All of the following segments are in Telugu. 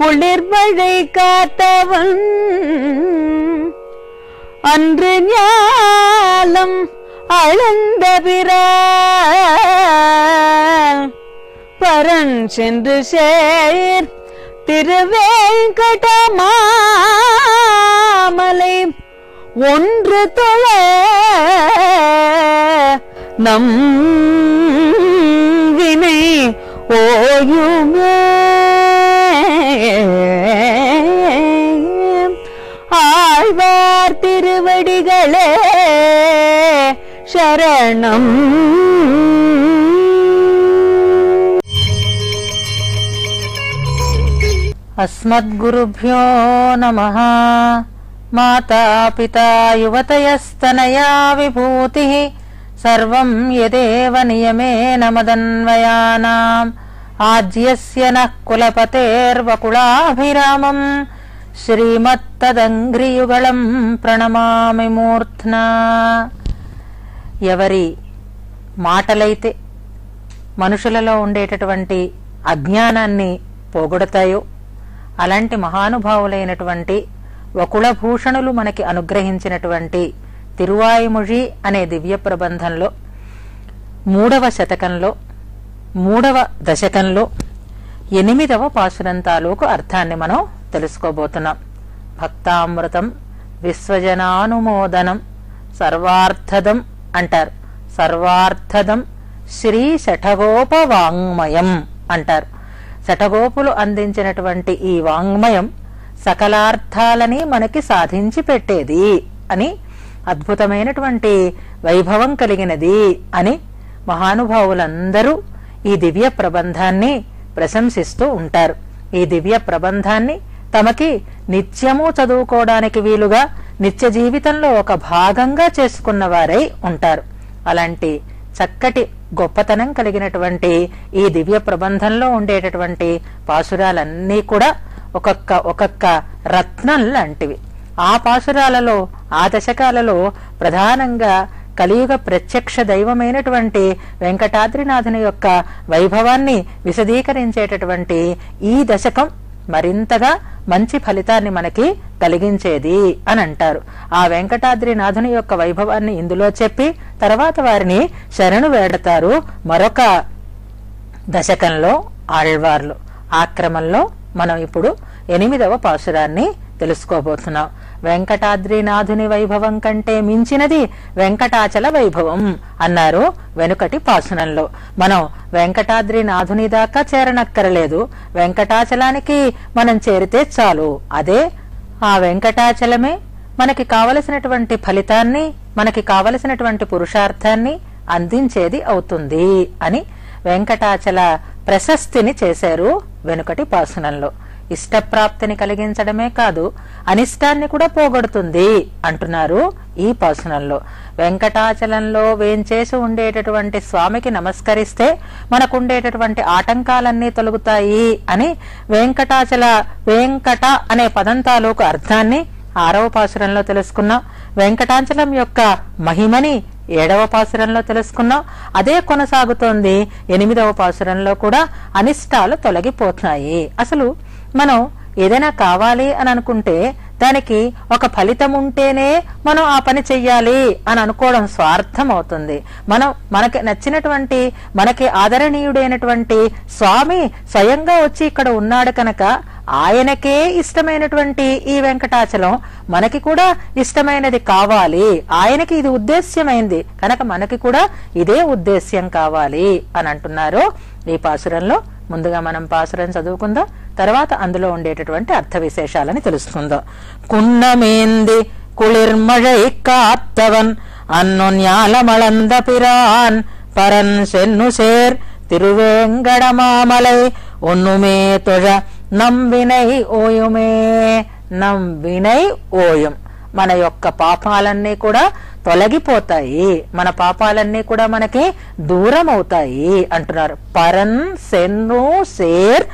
கரம் ஏந்தி குளிர்மழை காத்தவன். அன்று ஞாலம் அழந்த பரன் சென்று சேர் திருவேங்கடமாமலை. ஒன்று தொழ நம் வினை ஓயுமே ஆழ்வார் திருவடிகளே சரணம் अस्मद्गुरुभ्यो नमः माता पिता युवतयस्तनया विभूतिः सर्वं यदेव नियमेन मदन्वयानाम् आज्यस्य नः कुलपतेर्वकुलाभिरामम् శ్రీమత్తదంఘ్రియుగళం ప్రణమామి మూర్ధ్నా ఎవరి మాటలైతే మనుషులలో ఉండేటటువంటి అజ్ఞానాన్ని పోగొడతాయో అలాంటి మహానుభావులైనటువంటి వకుళభూషణులు మనకి అనుగ్రహించినటువంటి తిరువాయిముళి అనే దివ్య ప్రబంధంలో మూడవ శతకంలో మూడవ దశకంలో ఎనిమిదవ పాసురం తాలూకు అర్థాన్ని మనం తెలుసుకోబోతున్నాం. భక్తామృతం విశ్వజనానుమోదనం సర్వార్థదం అంటారు. సర్వార్థదం శ్రీ శఠగోపవాంగ్మయం అంటారు. శఠగోపులు అందించినటువంటి ఈ వాంగ్మయం సకలార్థాలని మనకి సాధించి పెట్టేది అని అద్భుతమైనటువంటి వైభవం కలిగినది అని మహానుభావులందరూ ఈ దివ్య ప్రబంధాన్ని ప్రశంసిస్తూ ఉంటారు. ఈ దివ్య ప్రబంధాన్ని తమకి నిత్యము చదువుకోవడానికి వీలుగా నిత్య జీవితంలో ఒక భాగంగా చేసుకున్న వారై ఉంటారు. అలాంటి చక్కటి గొప్పతనం కలిగినటువంటి ఈ దివ్య ప్రబంధంలో ఉండేటటువంటి పాసురాలన్నీ కూడా ఒక్కొక్క ఒక్కొక్క రత్నం లాంటివి. ఆ పాసురాలలో ఆ దశకాలలో ప్రధానంగా కలియుగ ప్రత్యక్ష దైవమైనటువంటి వెంకటాద్రినాథుని యొక్క వైభవాన్ని విశదీకరించేటటువంటి ఈ దశకం మరింతగా మంచి ఫలితాన్ని మనకి కలిగించేది అని అంటారు. ఆ వెంకటాద్రినాథుని యొక్క వైభవాన్ని ఇందులో చెప్పి తర్వాత వారిని శరణు వేడతారు మరొక దశకంలో ఆళ్వార్లు. ఆ క్రమంలో మనం ఇప్పుడు ఎనిమిదవ పాసురాన్ని తెలుసుకోబోతున్నాం. వెంకటాద్రినాథుని వైభవం కంటే మించినది వెంకటాచల వైభవం అన్నారు వెనుకటి పాసునంలో. మనం వెంకటాద్రినాథుని దాకా చేరనక్కరలేదు. వెంకటాచలానికి మనం చేరితే చాలు. అదే ఆ వెంకటాచలమే మనకి కావలసినటువంటి ఫలితాన్ని మనకి కావలసినటువంటి పురుషార్థాన్ని అందించేది అవుతుంది అని వెంకటాచల ప్రశస్తిని చేశారు వెనుకటి పాసునంలో. ఇష్టప్రాప్తిని కలిగించడమే కాదు అనిష్టాన్ని కూడా పోగొడుతుంది అంటున్నారు ఈ పాసునంలో వెంకటాచలంలో వేంచేసి ఉండేటటువంటి స్వామికి నమస్కరిస్తే మనకుండేటటువంటి ఆటంకాలన్నీ తొలగుతాయి అని వెంకటాచల వెంకట అనే పదం తాలూకు అర్థాన్ని ఆరవ పాసురంలో తెలుసుకున్నాం వెంకటాచలం యొక్క మహిమని ఏడవ పాసురంలో తెలుసుకున్నాం అదే కొనసాగుతోంది. ఎనిమిదవ పాసురంలో కూడా అనిష్టాలు తొలగిపోతున్నాయి. అసలు మనం ఏదైనా కావాలి అని అనుకుంటే దానికి ఒక ఫలితం ఉంటేనే మనం ఆ పని చెయ్యాలి అని అనుకోవడం స్వార్థం అవుతుంది మనం మనకి నచ్చినటువంటి మనకి ఆదరణీయుడైనటువంటి స్వామి స్వయంగా వచ్చి ఇక్కడ ఉన్నాడు కనుక ఆయనకే ఇష్టమైనటువంటి ఈ వెంకటాచలం మనకి కూడా ఇష్టమైనది కావాలి. ఆయనకి ఇది ఉద్దేశ్యమైంది. కనుక మనకి కూడా ఇదే ఉద్దేశ్యం కావాలి అని అంటున్నారు ఈ పాసురంలో ముందుగా మనం పాసురం చదువుకుందాం తర్వాత అందులో ఉండేటటువంటి అర్థ విశేషాలని తెలుసుకుందాం குன்னமேந்தி குளிர்மழை காத்தவன் அன்னு ஞாலமளந்த பிரான் பரன் சென்னு சேர் திருவேங்கடமாமலை ஒண்ணுமே தொழ நம் வினை ஓயுமே నమ్ వినై ఓయం మన యొక్క పాపాలన్నీ కూడా తొలగిపోతాయి. మన పాపాలన్నీ కూడా మనకి దూరం అవుతాయి అంటున్నారు. పరన్ సెన్ను సేర్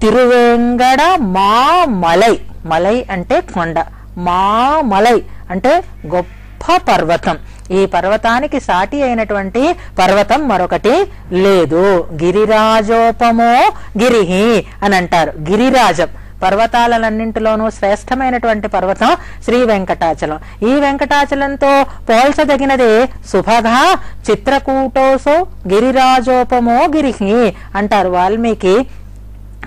తిరువేంగడ మా మలై. మలై అంటే కొండ. మా మలై అంటే గొప్ప పర్వతం. ఈ పర్వతానికి సాటి అయినటువంటి పర్వతం మరొకటి లేదు. గిరిరాజోపమో గిరిహి అని అంటారు. గిరిరాజం. పర్వతాలన్నింటిలోనూ శ్రేష్టమైనటువంటి పర్వతం శ్రీ వెంకటాచలం. ఈ వెంకటాచలంతో పోల్చదగినదే సుభగా చిత్రకూటోసో గిరిరాజోపమో గిరిహి అంటారు వాల్మీకి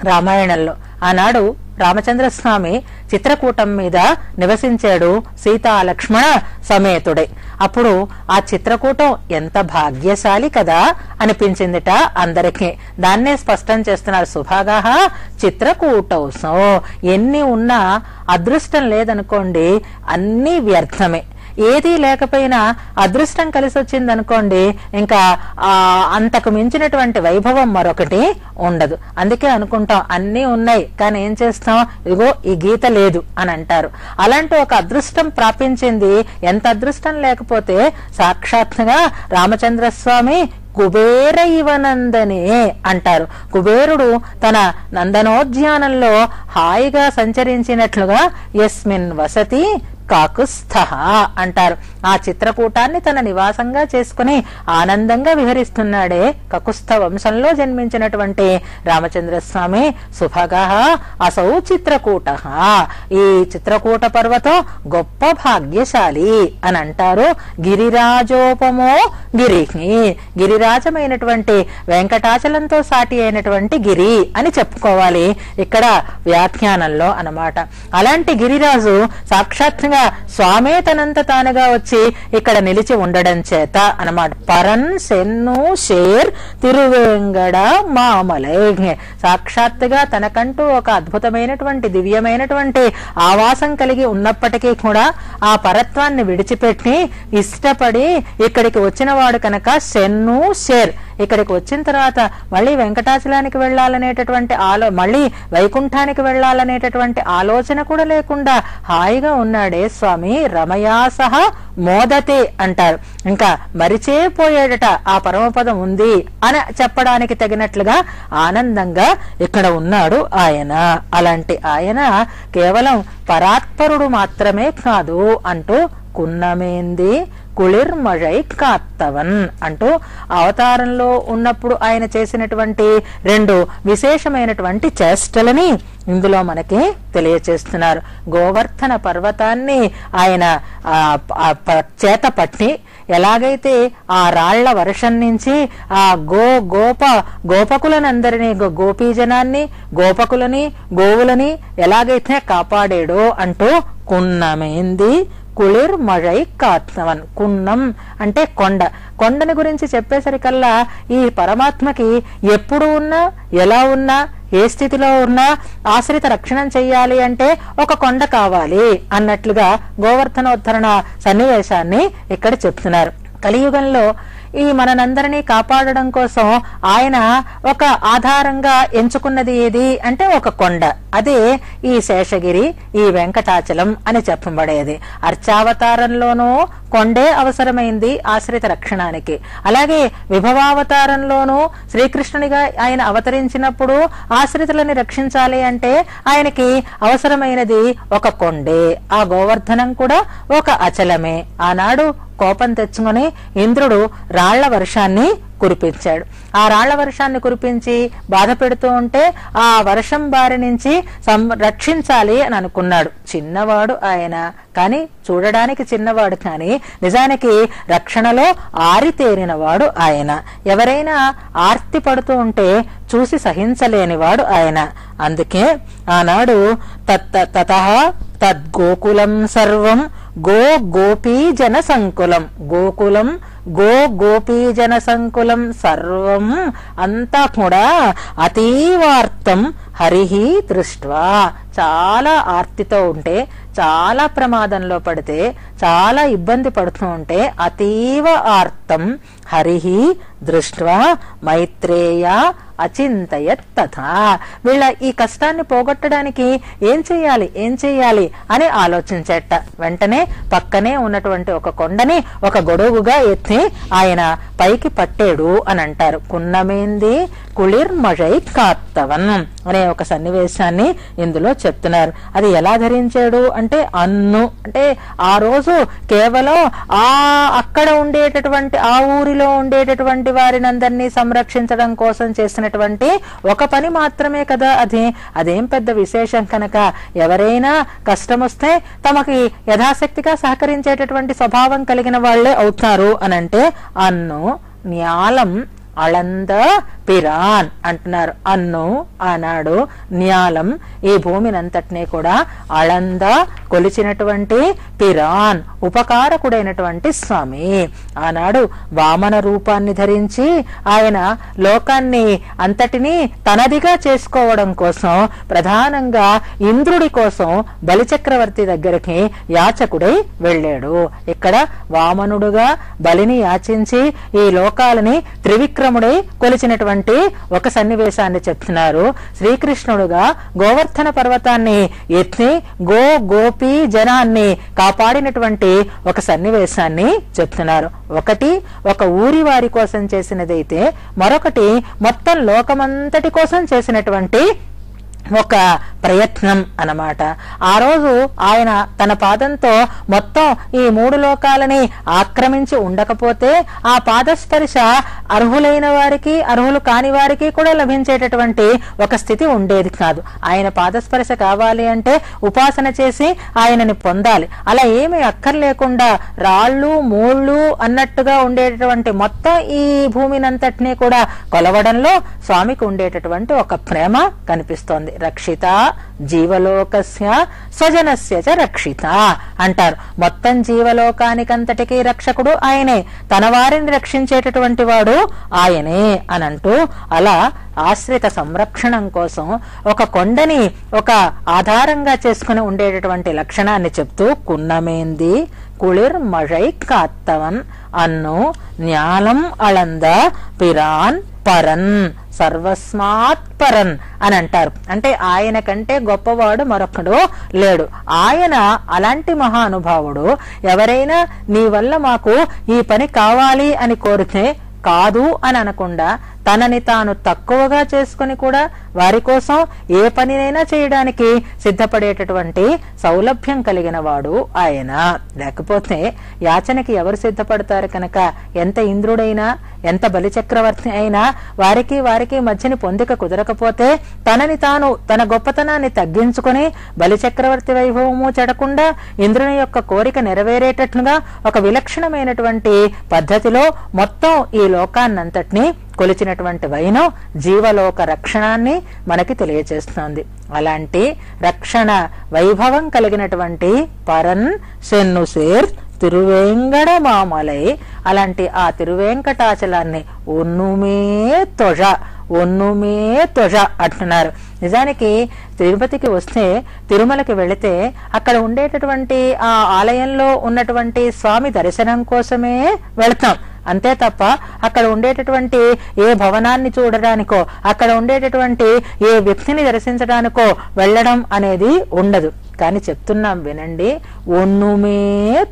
రామాయణంలో. ఆనాడు రామచంద్రస్వామి చిత్రకూటం మీద నివసించాడు సీతా లక్ష్మణ సమేతుడే. అప్పుడు ఆ చిత్రకూటం ఎంత భాగ్యశాలి కదా అనిపించిందిట అందరికీ. దాన్నే స్పష్టం చేస్తున్నారు సుభాగా చిత్రకూటౌసం ఎన్ని ఉన్నా అదృష్టం లేదనుకోండి అన్నీ వ్యర్థమే. ఏదీ లేకపోయినా అదృష్టం కలిసి వచ్చింది అనుకోండి ఇంకా ఆ అంతకు మించినటువంటి వైభవం మరొకటి ఉండదు. అందుకే అనుకుంటాం అన్నీ ఉన్నాయి కానీ ఏం చేస్తాం? ఇదిగో ఈ గీత లేదు అని అంటారు. అలాంటి ఒక అదృష్టం ప్రాపించింది ఎంత అదృష్టం లేకపోతే సాక్షాత్తుగా రామచంద్రస్వామి కుబేర ఇవనందనే అంటారు. కుబేరుడు తన నందనోద్యానంలో హాయిగా సంచరించినట్లుగా యస్మిన్ వసతి కాకుస్థ అంటారు. ఆ చిత్రకూటాన్ని తన నివాసంగా చేసుకుని ఆనందంగా విహరిస్తున్నాడే కకుస్థ వంశంలో జన్మించినటువంటి రామచంద్రస్వామి. సుభగా అసౌ చిత్రకూట. ఈ చిత్రకూట పర్వతం గొప్ప భాగ్యశాలి అని అంటారు గిరిరాజోపమో గిరి గిరిరాజమైనటువంటి వెంకటాచలంతో సాటి అయినటువంటి గిరి అని చెప్పుకోవాలి ఇక్కడ వ్యాఖ్యానంలో అనమాట అలాంటి గిరిరాజు సాక్షాత్తుగా స్వామే తనంత తానుగా వచ్చి ఇక్కడ నిలిచి ఉండడం చేత అనమాట పరన్ సెన్ను షేర్ తిరువేంగడ మామలై. సాక్షాత్తుగా తనకంటూ ఒక అద్భుతమైనటువంటి దివ్యమైనటువంటి ఆవాసం కలిగి ఉన్నప్పటికీ కూడా ఆ పరత్వాన్ని విడిచిపెట్టి ఇష్టపడి ఇక్కడికి వచ్చిన వాడు కనుక సెన్ను షేర్. ఇక్కడికి వచ్చిన తర్వాత మళ్ళీ వెంకటాచలానికి వెళ్ళాలనేటటువంటి ఆలో మళ్ళీ వైకుంఠానికి వెళ్ళాలనేటటువంటి ఆలోచన కూడా లేకుండా హాయిగా ఉన్నాడే స్వామి రమయా సహా మోదతే అంటారు. ఇంకా మరిచేపోయేడట ఆ పరమపదం ఉంది అని చెప్పడానికి తగినట్లుగా ఆనందంగా ఇక్కడ ఉన్నాడు ఆయన. అలాంటి ఆయన కేవలం పరాత్పరుడు మాత్రమే కాదు అంటూ కున్నమేంది? కుళిర్మഴై కాత్తవన్ అంటూ అవతారంలో ఉన్నప్పుడు ఆయన చేసినటువంటి రెండు విశేషమైనటువంటి చేష్టలని ఇందులో మనకి తెలియచేస్తున్నారు. గోవర్ధన పర్వతాన్ని ఆయన చేత పట్టి ఎలాగైతే ఆ రాళ్ళ వర్షం నుంచి ఆ గో గోప గోపకులనందరినీ గో- గోపీజనాన్ని గోపకులని గోవులని ఎలాగైతే కాపాడాడో అంటూ కున్నమేంది కుళిర్ మഴై కాత్సవన్ కున్నం అంటే కొండ. కొండని గురించి చెప్పేసరికల్లా ఈ పరమాత్మకి ఎప్పుడు ఉన్నా ఎలా ఉన్నా ఏ స్థితిలో ఉన్నా ఆశ్రిత రక్షణం చెయ్యాలి అంటే ఒక కొండ కావాలి అన్నట్లుగా గోవర్ధనోద్ధరణ సన్నివేశాన్ని ఇక్కడ చెప్తున్నారు. కలియుగంలో ఈ మనందరినీ కాపాడడం కోసం ఆయన ఒక ఆధారంగా ఎంచుకున్నది ఏది అంటే ఒక కొండ. అదే ఈ శేషగిరి ఈ వెంకటాచలం అని చెప్పబడేది. అర్చావతారంలోనూ కొండే అవసరమైంది ఆశ్రిత రక్షణానికి. అలాగే విభవావతారంలోనూ శ్రీకృష్ణునిగా ఆయన అవతరించినప్పుడు ఆశ్రితులని రక్షించాలి అంటే ఆయనకి అవసరమైనది ఒక కొండే ఆ గోవర్ధనం కూడా ఒక అచలమే. ఆనాడు కోపం తెచ్చుకొని ఇంద్రుడు రాళ్ళ వర్షాన్ని కురిపించాడు. ఆ రాళ్ళ వర్షాన్ని కురిపించి బాధ పెడుతూ ఉంటే ఆ వర్షం బారి నుంచి సం- రక్షించాలి అని అనుకున్నాడు. చిన్నవాడు ఆయన. కానీ చూడడానికి చిన్నవాడు కానీ నిజానికి రక్షణలో ఆరితేరినవాడు ఆయన. ఎవరైనా ఆర్తి పడుతూ ఉంటే చూసి సహించలేనివాడు ఆయన. అందుకే ఆనాడు తత్త తద్గోకులం సర్వం గో గోపీ జన సంకులం. గోకులం గో గోపీ జన సంకులం సర్వం అంతా కూడా అతీవార్తం హరిహి దృష్ట్వా. చాలా ఆర్తితో ఉంటే చాలా ప్రమాదంలో పడితే చాలా ఇబ్బంది పడుతూ ఉంటే అతీవ ఆర్తం హరిహి దృష్ట్వా మైత్రేయ అచింతయ తథా. వీళ్ళ ఈ కష్టాన్ని పోగొట్టడానికి ఏం చెయ్యాలి ఏం చెయ్యాలి అని ఆలోచించేట. వెంటనే పక్కనే ఉన్నటువంటి ఒక కొండని ఒక గొడుగుగా ఎత్తి ఆయన పైకి పట్టాడు అని అంటారు. కున్నమేంది? కుళిర్ మഴై కాత్తవన్ అనే ఒక సన్నివేశాన్ని ఇందులో చెప్తున్నారు. అది ఎలా ధరించాడు? అంటే అన్ను. అంటే ఆ రోజు కేవలం ఆ అక్కడ ఉండేటటువంటి ఆ ఊరిలో ఉండేటటువంటి వారిని అందరినీ సంరక్షించడం కోసం చేసినటువంటి ఒక పని మాత్రమే కదా అది. అదేం పెద్ద విశేషం కనుక ఎవరైనా కష్టం వస్తే తమకి యథాశక్తిగా సహకరించేటటువంటి స్వభావం కలిగిన వాళ్ళే అవుతారు అంటే అన్ను న్యాలం అళంద పిరాన్ అంటున్నారు. అన్ను ఆనాడు న్యాలం ఈ భూమినంతటినీ కూడా అళంద కొలిచినటువంటి పిరాన్ ఉపకారకుడైనటువంటి స్వామి. ఆనాడు వామన రూపాన్ని ధరించి ఆయన లోకాన్ని అంతటినీ తనదిగా చేసుకోవడం కోసం ప్రధానంగా ఇంద్రుడి కోసం బలిచక్రవర్తి దగ్గరికి యాచకుడై వెళ్ళాడు. ఇక్కడ వామనుడుగా బలిని యాచించి ఈ లోకాలని త్రివిక్రముడై కొలిచినటువంటి ఒక సన్నివేశాన్ని చెప్తున్నారు. శ్రీకృష్ణుడుగా గోవర్ధన పర్వతాన్ని ఎత్తి గో గోపి జనాన్ని కాపాడినటువంటి ఒక సన్నివేశాన్ని చెప్తున్నారు. ఒకటి ఒక ఊరి వారి కోసం చేసినదైతే మరొకటి మొత్తం లోకమంతటి కోసం చేసినటువంటి ఒక ప్రయత్నం అన్నమాట. ఆ రోజు ఆయన తన పాదంతో మొత్తం ఈ మూడు లోకాలని ఆక్రమించి ఉండకపోతే ఆ పాదస్పర్శ అర్హులైన వారికి అర్హులు కాని వారికి కూడా లభించేటటువంటి ఒక స్థితి ఉండేది కాదు. ఆయన పాదస్పర్శ కావాలి అంటే ఉపాసన చేసి ఆయనని పొందాలి. అలా ఏమీ అక్కర్లేకుండా రాళ్ళు మూళ్ళు అన్నట్టుగా ఉండేటటువంటి మొత్తం ఈ భూమినంతటినీ కూడా కొలవడంలో స్వామికి ఉండేటటువంటి ఒక ప్రేమ కనిపిస్తోంది. రక్షిత జీవలోకస్య స్వజనస్య చ రక్షిత అంటారు. మొత్తం జీవలోకానికంతటికీ రక్షకుడు ఆయనే. తన వారిని రక్షించేటటువంటి వాడు ఆయనే అని అంటూ అలా ఆశ్రిత సంరక్షణం కోసం ఒక కొండని ఒక ఆధారంగా చేసుకుని ఉండేటటువంటి లక్షణాన్ని చెప్తూ కున్నమేంది కుళిర్ మழை కాత్తవన్ అన్ను జ్ఞానం అళంద పిరాన్ పరన్ సర్వస్మాత్ పరన్ అని అంటారు. అంటే ఆయన కంటే గొప్పవాడు మరొకడు లేడు. ఆయన అలాంటి మహానుభావుడు ఎవరైనా నీ వల్ల మాకు ఈ పని కావాలి అని కోరితే కాదు అని అనకుండా తనని తాను తక్కువగా చేసుకుని కూడా వారి కోసం ఏ పనినైనా చేయడానికి సిద్ధపడేటటువంటి సౌలభ్యం కలిగిన వాడు ఆయన. లేకపోతే యాచనకి ఎవరు సిద్ధపడతారు కనుక ఎంత ఇంద్రుడైనా ఎంత బలిచక్రవర్తి అయినా వారికి వారికి మధ్యని పొందిక కుదరకపోతే తనని తాను తన గొప్పతనాన్ని తగ్గించుకుని బలిచక్రవర్తి వైభవము చెడకుండా ఇంద్రుని యొక్క కోరిక నెరవేరేటట్లుగా ఒక విలక్షణమైనటువంటి పద్ధతిలో మొత్తం ఈ లోకాన్నంతటినీ కొలిచినటువంటి వైనం జీవలోక రక్షణాన్ని మనకి తెలియచేస్తుంది. అలాంటి రక్షణ వైభవం కలిగినటువంటి పరన్ సెన్నుసేర్ తిరువేంగడ మామలై అలాంటి ఆ తిరువేంకటాచలాన్ని ఒన్నుమే తొజ ఒన్నుమే తొజ అంటున్నారు. నిజానికి తిరుపతికి వస్తే తిరుమలకి వెళితే అక్కడ ఉండేటటువంటి ఆ ఆలయంలో ఉన్నటువంటి స్వామి దర్శనం కోసమే వెళతాం. అంతే తప్ప అక్కడ ఉండేటటువంటి ఏ భవనాన్ని చూడడానికో అక్కడ ఉండేటటువంటి ఏ వ్యక్తిని దర్శించడానికో వెళ్ళడం అనేది ఉండదు. కానీ చెప్తున్నాం వినండి ఒన్నుమే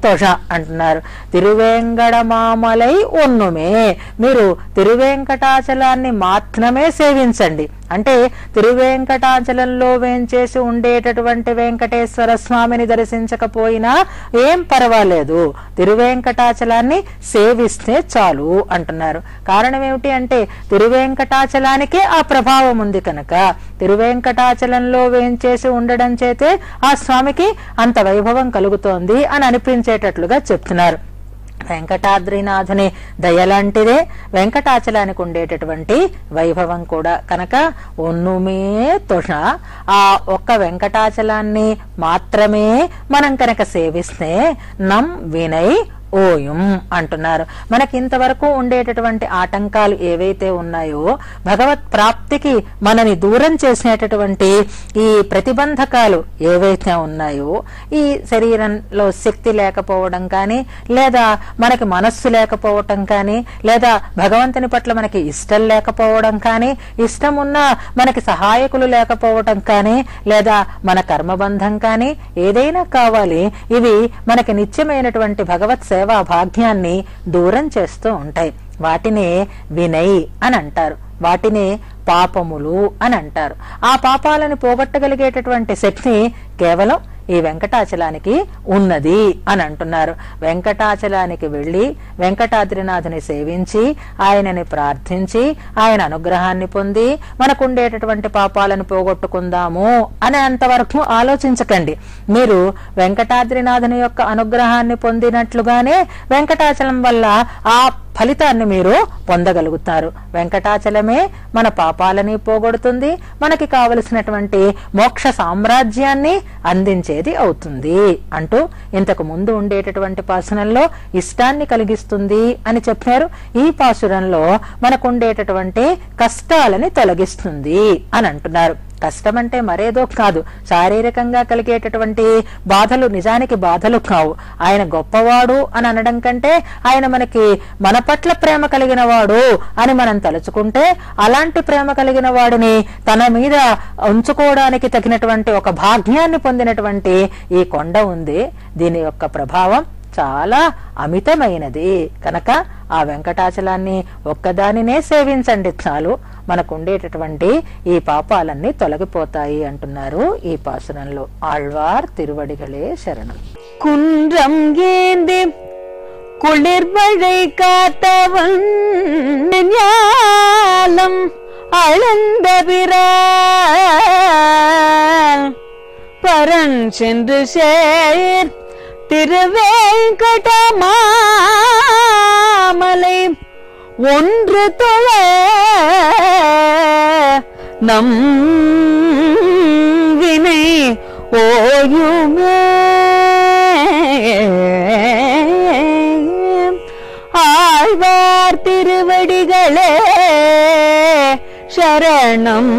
తొష అంటున్నారు. తిరువేంకట మామలై ఒన్నుమే మీరు తిరువేంకటాచలాన్ని మాత్రమే సేవించండి. అంటే తిరువేంకటాచలంలో వేంచేసి ఉండేటటువంటి వెంకటేశ్వర స్వామిని దర్శించకపోయినా ఏం పర్వాలేదు. తిరువేంకటాచలాన్ని సేవిస్తే చాలు అంటున్నారు. కారణం ఏమిటి అంటే తిరువేంకటాచలానికే ఆ ప్రభావం ఉంది కనుక. తిరువేంకటాచలంలో వేంచేసి ఉండడం చేతే ఆ స్వామికి అంత వైభవం కలుగుతోంది అని అనిపించేటట్లుగా చెప్తున్నారు. వెంకటాద్రినాథుని దయలాంటిదే. వెంకటాచలానికి ఉండేటటువంటి వైభవం కూడా కనుక ఒన్నుమే తుష. ఆ ఒక్క వెంకటాచలాన్ని మాత్రమే మనం కనుక సేవిస్తే నం వినై ఓయం అంటున్నారు. మనకి ఇంతవరకు ఉండేటటువంటి ఆటంకాలు ఏవైతే ఉన్నాయో భగవత్ ప్రాప్తికి మనని దూరం చేసేటటువంటి ఈ ప్రతిబంధకాలు ఏవైతే ఉన్నాయో ఈ శరీరంలో శక్తి లేకపోవడం కానీ లేదా మనకి మనస్సు లేకపోవటం కానీ లేదా భగవంతుని పట్ల మనకి ఇష్టం లేకపోవడం కానీ ఇష్టం ఉన్నా మనకి సహాయకులు లేకపోవటం కానీ లేదా మన కర్మబంధం కానీ ఏదైనా కావాలి ఇవి మనకి నిత్యమైనటువంటి భగవత్ సేవ భాగ్యాన్ని దూరం చేస్తూ ఉంటాయి. వాటినే వినయ్ అని అంటారు. వాటిని పాపములు అని అంటారు. ఆ పాపాలను పోగొట్టగలిగేటటువంటి శక్తి కేవలం ఈ వెంకటాచలానికి ఉన్నది అని అంటున్నారు. వెంకటాచలానికి వెళ్ళి వెంకటాద్రినాథుని సేవించి ఆయనని ప్రార్థించి ఆయన అనుగ్రహాన్ని పొంది మనకుండేటటువంటి పాపాలను పోగొట్టుకుందాము అనే అంతవరకు ఆలోచించకండి. మీరు వెంకటాద్రినాథుని యొక్క అనుగ్రహాన్ని పొందినట్లుగానే వెంకటాచలం వల్ల ఆ ఫలితాన్ని మీరు పొందగలుగుతారు. వెంకటాచలమే మన పాపాలని పోగొడుతుంది. మనకి కావలసినటువంటి మోక్ష సామ్రాజ్యాన్ని అందించేది అవుతుంది అంటూ ఇంతకు ముందు ఉండేటటువంటి పాసురంలో ఇష్టాన్ని కలిగిస్తుంది అని చెప్పారు. ఈ పాసురంలో మనకుండేటటువంటి కష్టాలని తొలగిస్తుంది అని అంటున్నారు. కష్టం అంటే మరేదో కాదు. శారీరకంగా కలిగేటటువంటి బాధలు నిజానికి బాధలు కావు. ఆయన గొప్పవాడు అని అనడం కంటే ఆయన మనకి మన పట్ల ప్రేమ కలిగిన వాడు అని మనం తలుచుకుంటే అలాంటి ప్రేమ కలిగిన వాడిని తన మీద ఉంచుకోవడానికి తగినటువంటి ఒక భాగ్యాన్ని పొందినటువంటి ఈ కొండ ఉంది. దీని యొక్క ప్రభావం చాలా అమితమైనది కనుక ఆ వెంకటాచలాన్ని ఒక్కదానినే సేవించండి చాలు మనకు ఉండేటటువంటి ఈ పాపాలన్నీ తొలగిపోతాయి అంటున్నారు ఈ పాసురంలో ఆళ్వార్ తిరువడిగలే శరణం குன்றம் ஏந்தி குளிர்மழை காத்தவன் ஞாலம் அளந்த பிறான் பரன் சென்று சேர் திருவேங்கடமாமலை ஒன்று தொழ நம் வினை ஓயுமே. ஆழ்வார் திருவடிகளே சரணம்